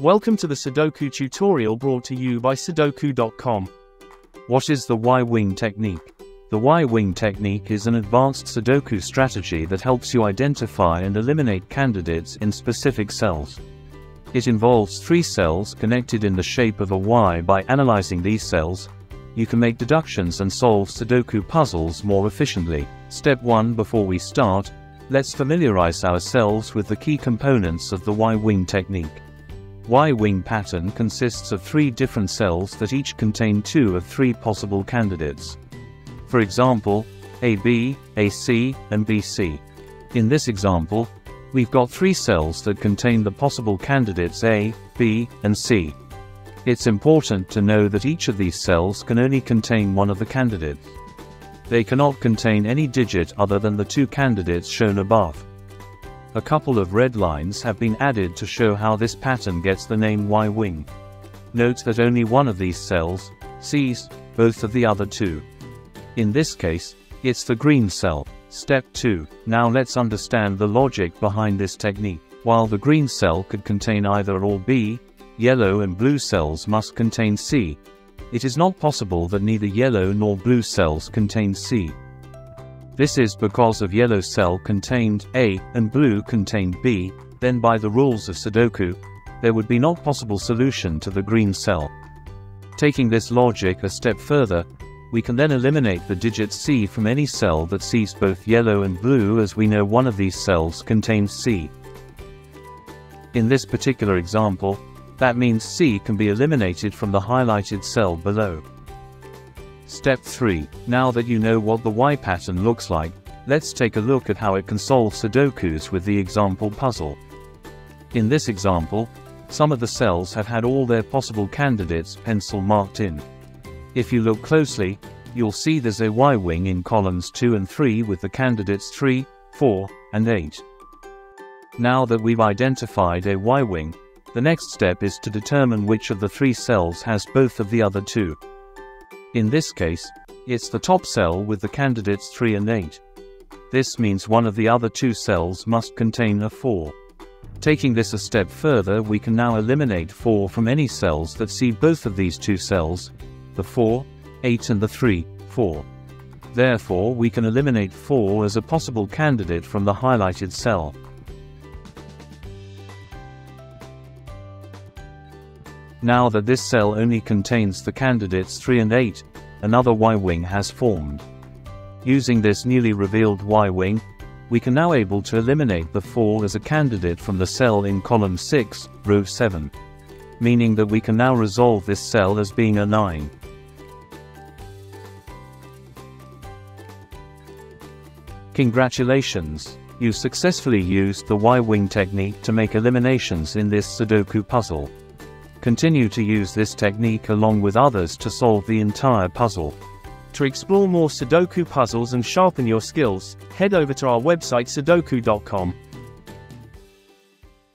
Welcome to the Sudoku tutorial brought to you by Sudoku.com. What is the Y-wing technique? The Y-wing technique is an advanced Sudoku strategy that helps you identify and eliminate candidates in specific cells. It involves three cells connected in the shape of a Y. By analyzing these cells, you can make deductions and solve Sudoku puzzles more efficiently. Step 1 Before we start, let's familiarize ourselves with the key components of the Y-wing technique. Y-wing pattern consists of three different cells that each contain two of three possible candidates. For example, AB, AC, and BC. In this example, we've got three cells that contain the possible candidates A, B, and C. It's important to know that each of these cells can only contain one of the candidates. They cannot contain any digit other than the two candidates shown above. A couple of red lines have been added to show how this pattern gets the name Y-wing. Note that only one of these cells sees both of the other two. In this case, it's the green cell. Step 2. Now let's understand the logic behind this technique. While the green cell could contain either or B, yellow and blue cells must contain C. It is not possible that neither yellow nor blue cells contain C. This is because of yellow cell contained A and blue contained B, then by the rules of Sudoku, there would be not possible solution to the green cell. Taking this logic a step further, we can then eliminate the digit C from any cell that sees both yellow and blue as we know one of these cells contains C. In this particular example, that means C can be eliminated from the highlighted cell below. Step 3. Now that you know what the Y pattern looks like, let's take a look at how it can solve Sudokus with the example puzzle. In this example, some of the cells have had all their possible candidates pencil marked in. If you look closely, you'll see there's a Y-wing in columns 2 and 3 with the candidates 3, 4, and 8. Now that we've identified a Y-wing, the next step is to determine which of the three cells has both of the other two. In this case, it's the top cell with the candidates 3 and 8. This means one of the other two cells must contain a 4. Taking this a step further we can now eliminate 4 from any cells that see both of these two cells, the 4, 8 and the 3, 4. Therefore we can eliminate 4 as a possible candidate from the highlighted cell. Now that this cell only contains the candidates 3 and 8, another Y-wing has formed. Using this newly revealed Y-wing, we can now able to eliminate the 4 as a candidate from the cell in column 6, row 7. Meaning that we can now resolve this cell as being a 9. Congratulations! You successfully used the Y-wing technique to make eliminations in this Sudoku puzzle. Continue to use this technique along with others to solve the entire puzzle. To explore more Sudoku puzzles and sharpen your skills, head over to our website sudoku.com.